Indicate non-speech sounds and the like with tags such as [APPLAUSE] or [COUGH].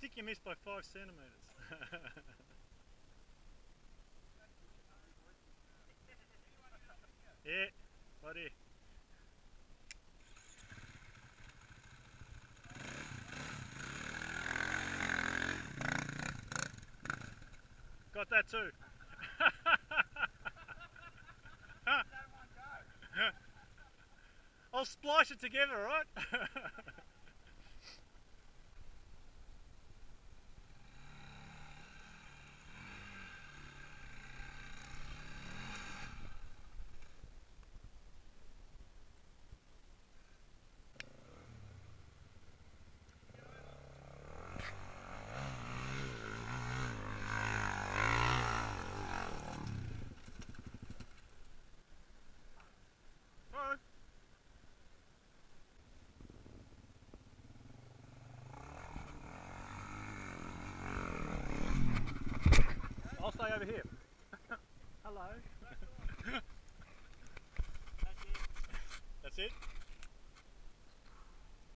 think you missed by five centimetres. [LAUGHS] yeah, here. Got that too. [LAUGHS] I'll splice it together, right? [LAUGHS] I'll stay over here. [LAUGHS] Hello. [LAUGHS] That's it.